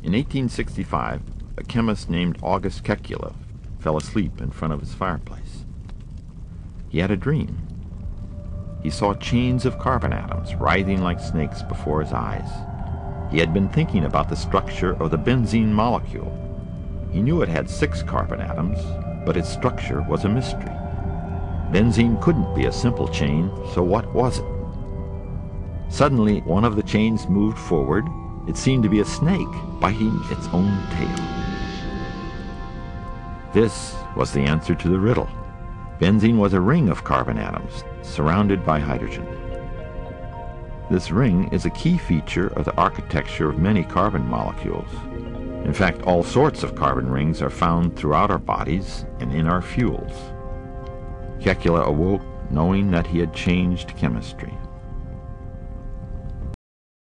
In 1865, a chemist named August Kekulé fell asleep in front of his fireplace. He had a dream. He saw chains of carbon atoms writhing like snakes before his eyes. He had been thinking about the structure of the benzene molecule. He knew it had six carbon atoms, but its structure was a mystery. Benzene couldn't be a simple chain, so what was it? Suddenly, one of the chains moved forward. It seemed to be a snake biting its own tail. This was the answer to the riddle. Benzene was a ring of carbon atoms surrounded by hydrogen. This ring is a key feature of the architecture of many carbon molecules. In fact, all sorts of carbon rings are found throughout our bodies and in our fuels. Kekulé awoke knowing that he had changed chemistry.